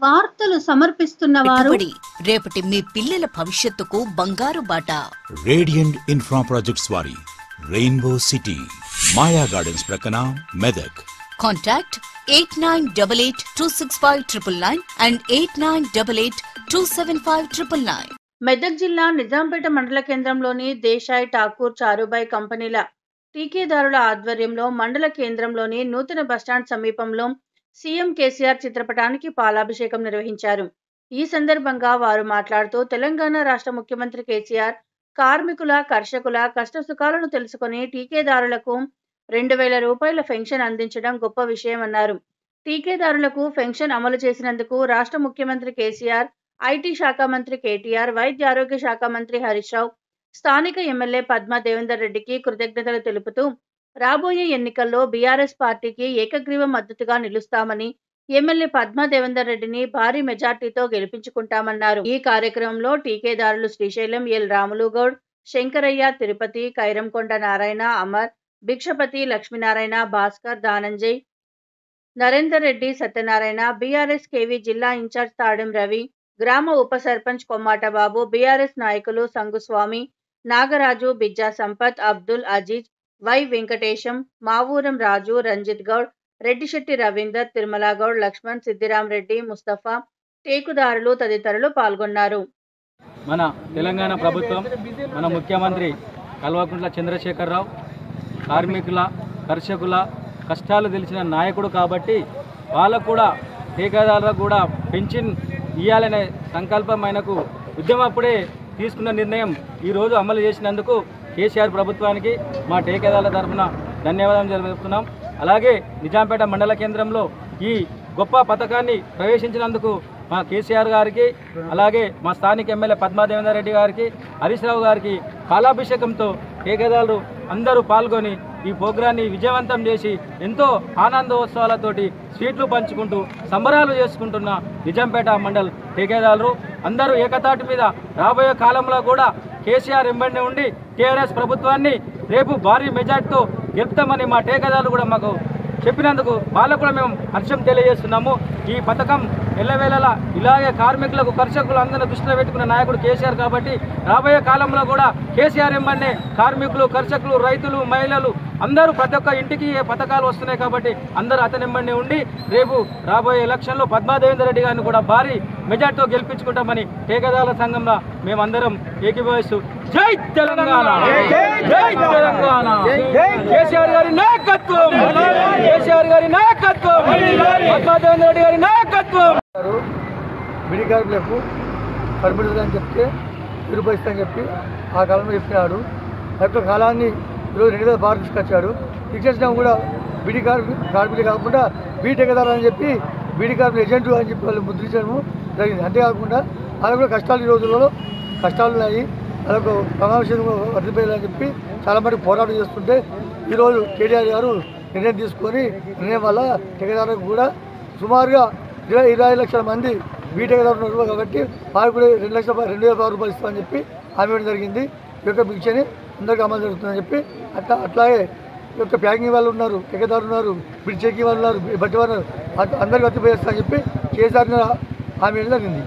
వార్తలు సమర్పిస్తున్న వారు పెట్టుబడి రేపటి మీ పిల్లల భవిష్యత్తుకు బంగారు బాట. రేడియంట్ ఇన్ఫ్రా ప్రాజెక్ట్స్ వారి రెయిన్బో సిటీ మాయా గార్డెన్స్ ప్రక్కన Medak contact eight nine double eight two six five triple nine and eight nine double eight two seven five triple nine Medak జిల్లా నిజాంపేట మండల కేంద్రంలోని దేశాయ్ ఠాకూర్ చారుబాయ్ కంపెనీల టీకేదారుల ఆధ్వర్యంలో మండల కేంద్రంలోని నూతన బస్టాండ్ సమీపంలో సీఎం కేసీఆర్ చిత్రపటానికి పాలాభిషేకం నిర్వహించారు. ఈ సందర్భంగా వారు మాట్లాడుతూ తెలంగాణ రాష్ట్ర ముఖ్యమంత్రి కేసీఆర్ కార్మికుల కర్షకుల కష్టసుఖాలను తెలుసుకుని టీకేదారులకు రెండు వేల రూపాయల పెన్షన్ అందించడం గొప్ప విషయమన్నారు టీకేదారులకు పెన్షన్ అమలు చేసినందుకు రాష్ట్ర ముఖ్యమంత్రి కేసీఆర్ ఐటీ శాఖ మంత్రి కేటీఆర్ వైద్య ఆరోగ్య శాఖ మంత్రి హరీష్ రావు స్థానిక ఎమ్మెల్యే పద్మ దేవేందర్ రెడ్డికి కృతజ్ఞతలు తెలుపుతూ రాబోయే ఎన్నికల్లో బీఆర్ఎస్ పార్టీకి ఏకగ్రీవ మద్దతుగా నిలుస్తామని ఎమ్మెల్యే పద్మా దేవేందర్ రెడ్డిని భారీ మెజార్టీతో గెలిపించుకుంటామన్నారు. ఈ కార్యక్రమంలో టీకేదారులు Srisailam L Ramulu Goud Shankaraiah Tirupati Kairankonda Narayana Amar Bhikshapathi Lakshminarayana Bhaskar Dhananjay Narender Reddy Satyanarayana BRS KV జిల్లా ఇన్ఛార్జ్ తాడెం రవి గ్రామ ఉప సర్పంచ్ కొమ్మాట బాబు బీఆర్ఎస్ నాయకులు సంగుస్వామి నాగరాజు బిజ్జా సంపత్ అబ్దుల్ అజీజ్ వై వెంకటేశం మావూరం రాజు రంజిత్ గౌడ్ రెడ్డిశెట్టి రవీందర్ తిరుమల గౌడ్ లక్ష్మణ్ సిద్దిరామరెడ్డి ముస్తఫా టేకుదారులు తదితరులు పాల్గొన్నారు. మన తెలంగాణ ప్రభుత్వం మన ముఖ్యమంత్రి కల్వకుంట్ల చంద్రశేఖరరావు కార్మికుల కర్షకుల కష్టాలు తెలిసిన నాయకుడు కాబట్టి వాళ్ళకు కూడా టీకాదారులకు కూడా పెన్షన్ ఇవ్వాలనే సంకల్పం ఆయనకు ఉద్యమప్పుడే తీసుకున్న నిర్ణయం ఈరోజు అమలు చేసినందుకు కేసీఆర్ ప్రభుత్వానికి మా ఠేకేదారుల తరఫున ధన్యవాదాలు తెలుపుతున్నాం అలాగే నిజాంపేట మండల కేంద్రంలో ఈ గొప్ప పథకాన్ని ప్రవేశించినందుకు మా కేసీఆర్ గారికి అలాగే మా స్థానిక ఎమ్మెల్యే పద్మాదేవేందర్ రెడ్డి గారికి హరీష్ రావు గారికి పాలాభిషేకంతో టేకేదారులు అందరూ పాల్గొని ఈ ప్రోగ్రాన్ని విజయవంతం చేసి ఎంతో ఆనందోత్సవాలతోటి స్వీట్లు పంచుకుంటూ సంబరాలు చేసుకుంటున్న నిజాంపేట మండల్ ఠేకేదారులు అందరూ ఏకతాటి మీద రాబోయే కాలంలో కూడా కేసీఆర్ ఎంబడి ఉండి టీఆర్ఎస్ ప్రభుత్వాన్ని రేపు భారీ మెజార్టీతో గెలుపుతామని మా ఠేకేదారులు కూడా మాకు చెప్పినందుకు వాళ్ళకు కూడా మేము హర్షం తెలియజేస్తున్నాము. ఈ పథకం ఎల్లవేళలా ఇలాగే కార్మికులకు కర్షకులు అందరిని దృష్టిలో పెట్టుకున్న నాయకుడు కేసీఆర్ కాబట్టి రాబోయే కాలంలో కూడా కేసీఆర్ ఎంబన్నే కార్మికులు కర్షకులు రైతులు మహిళలు అందరూ ప్రతి ఒక్క ఇంటికి ఏ పథకాలు వస్తున్నాయి కాబట్టి అందరూ అతని ఎంబడి ఉండి రేపు రాబోయే ఎలక్షన్లో పద్మాదేవేందర్ రెడ్డి గారిని కూడా భారీ మెజార్టీతో గెలిపించుకుంటామని ఠేకేదారుల సంఘంలో మేమందరం ఏకీభవిస్తూ జై తెలంగాణ! జై తెలంగాణ! కేసీఆర్ గారి నాయకత్వం! కేసీఆర్ గారి నాయకత్వం పద్మాదేవేంద్ర రెడ్డి గారి నాయకత్వం గారు బిడి కార్మికులకు అని చెప్తే నిరూపిస్తా అని చెప్పి ఆ కాలంలో చెప్పినాడు. ఆ యొక్క కాలాన్ని ఈరోజు రెండు వేల బాగా తీసుకొచ్చాడు. తీసుకొచ్చినా కూడా బీడీ కార్మిక కార్మికులు కాకుండా బీటెకదారు అని చెప్పి బీడీ కార్మికులు ఏజెంట్ అని చెప్పి వాళ్ళు ముద్రించడం జరిగింది. అంతేకాకుండా వాళ్ళకు కూడా కష్టాలు ఈ రోజులలో కష్టాలు ఉన్నాయి. వాళ్ళకు సమావేశం వర్తిపోయాలని చెప్పి చాలా మంది పోరాటం చేస్తుంటే ఈరోజు కేటీఆర్ గారు నిర్ణయం తీసుకొని నిర్ణయం వల్ల ఠేకేదారులకు కూడా సుమారుగా ఇరవై ఇరవై లక్షల మంది బీటెక్ ఉన్నారు కాబట్టి వారికి కూడా రెండు లక్షల రూపాయలు- రెండు వేల రూపాయలు ఇస్తామని చెప్పి హామీ ఇవ్వడం జరిగింది. ఈ యొక్క భిక్షని అందరికీ అమలు జరుగుతుందని చెప్పి అట్లా అట్లాగే ఈ యొక్క ప్యాకింగ్ వాళ్ళు ఉన్నారు టెక్కదారు ఉన్నారు బ్రిడ్జ్ చెక్కింగ్ వాళ్ళు ఉన్నారు బట్టి వాళ్ళు అందరికీ వర్తిపోయేస్తా అని చెప్పి కేసీఆర్ హామీ జరిగింది.